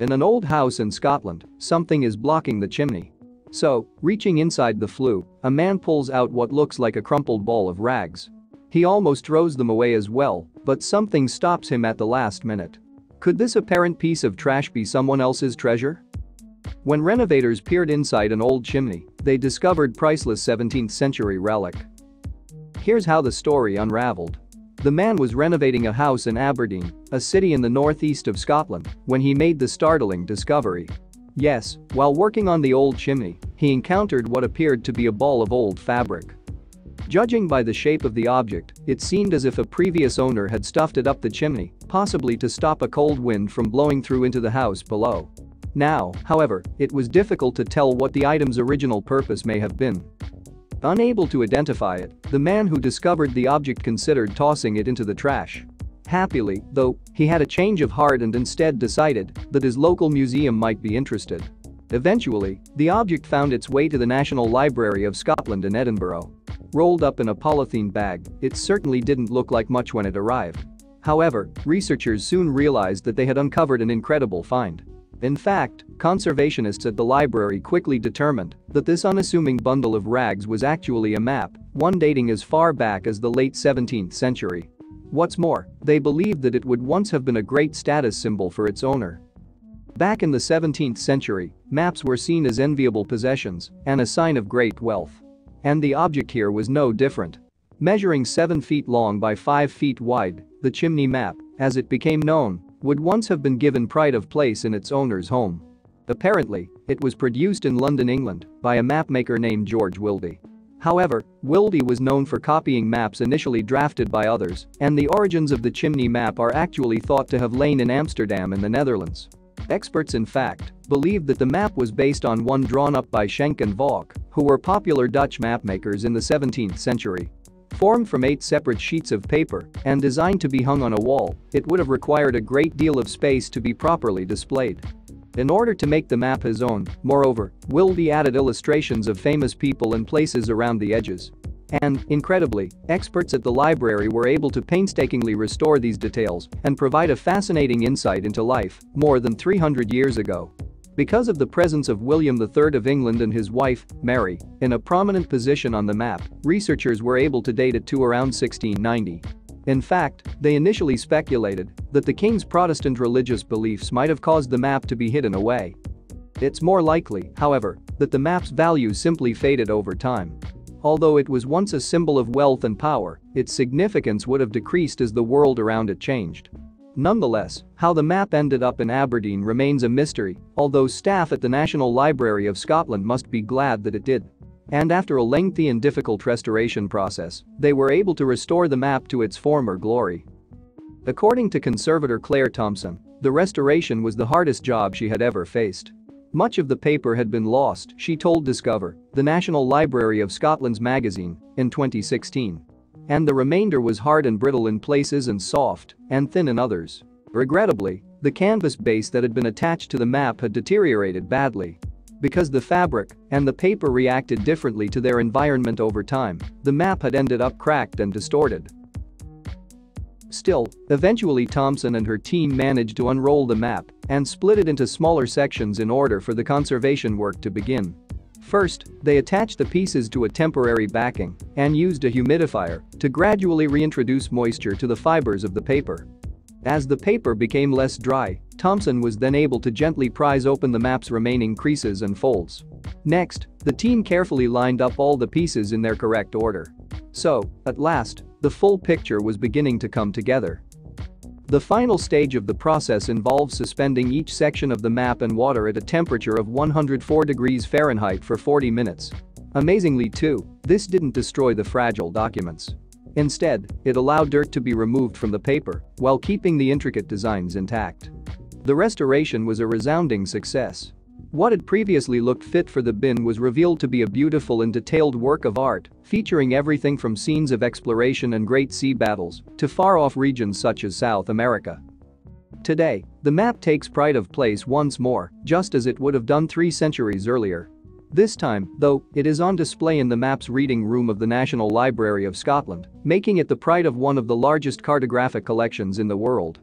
In an old house in Scotland, something is blocking the chimney. So, reaching inside the flue, a man pulls out what looks like a crumpled ball of rags. He almost throws them away as well, but something stops him at the last minute. Could this apparent piece of trash be someone else's treasure? When renovators peered inside an old chimney, they discovered priceless 17th century relic. Here's how the story unraveled. The man was renovating a house in Aberdeen, a city in the northeast of Scotland, when he made the startling discovery. Yes, while working on the old chimney, he encountered what appeared to be a ball of old fabric. Judging by the shape of the object, it seemed as if a previous owner had stuffed it up the chimney, possibly to stop a cold wind from blowing through into the house below. Now, however, it was difficult to tell what the item's original purpose may have been. Unable to identify it, the man who discovered the object considered tossing it into the trash. Happily, though, he had a change of heart and instead decided that his local museum might be interested. Eventually, the object found its way to the National Library of Scotland in Edinburgh. Rolled up in a polythene bag, it certainly didn't look like much when it arrived. However, researchers soon realized that they had uncovered an incredible find. In fact, conservationists at the library quickly determined that this unassuming bundle of rags was actually a map, one dating as far back as the late 17th century. What's more, they believed that it would once have been a great status symbol for its owner. Back in the 17th century, maps were seen as enviable possessions and a sign of great wealth. And the object here was no different. Measuring 7 feet long by 5 feet wide, the chimney map, as it became known, would once have been given pride of place in its owner's home. Apparently, it was produced in London, England, by a mapmaker named George Wilde. However, Wilde was known for copying maps initially drafted by others, and the origins of the chimney map are actually thought to have lain in Amsterdam in the Netherlands. Experts in fact believe that the map was based on one drawn up by Schenk and Vogt, who were popular Dutch mapmakers in the 17th century. Formed from eight separate sheets of paper and designed to be hung on a wall, it would have required a great deal of space to be properly displayed. In order to make the map his own, moreover, Wilde added illustrations of famous people and places around the edges. And, incredibly, experts at the library were able to painstakingly restore these details and provide a fascinating insight into life more than 300 years ago. Because of the presence of William III of England and his wife, Mary, in a prominent position on the map, researchers were able to date it to around 1690. In fact, they initially speculated that the king's Protestant religious beliefs might have caused the map to be hidden away. It's more likely, however, that the map's value simply faded over time. Although it was once a symbol of wealth and power, its significance would have decreased as the world around it changed. Nonetheless, how the map ended up in Aberdeen remains a mystery, although staff at the National Library of Scotland must be glad that it did. And after a lengthy and difficult restoration process, they were able to restore the map to its former glory. According to conservator Claire Thompson, the restoration was the hardest job she had ever faced. Much of the paper had been lost, she told Discover, the National Library of Scotland's magazine, in 2016. And the remainder was hard and brittle in places and soft and thin in others. Regrettably, the canvas base that had been attached to the map had deteriorated badly. Because the fabric and the paper reacted differently to their environment over time, the map had ended up cracked and distorted. Still, eventually Thompson and her team managed to unroll the map and split it into smaller sections in order for the conservation work to begin. First, they attached the pieces to a temporary backing and used a humidifier to gradually reintroduce moisture to the fibers of the paper. As the paper became less dry, Thompson was then able to gently prise open the map's remaining creases and folds. Next, the team carefully lined up all the pieces in their correct order. So, at last, the full picture was beginning to come together. The final stage of the process involves suspending each section of the map in water at a temperature of 104 degrees Fahrenheit for 40 minutes. Amazingly too, this didn't destroy the fragile documents. Instead, it allowed dirt to be removed from the paper while keeping the intricate designs intact. The restoration was a resounding success. What had previously looked fit for the bin was revealed to be a beautiful and detailed work of art, featuring everything from scenes of exploration and great sea battles to far-off regions such as South America. Today, the map takes pride of place once more, just as it would have done three centuries earlier. This time, though, it is on display in the maps reading room of the National Library of Scotland, making it the pride of one of the largest cartographic collections in the world.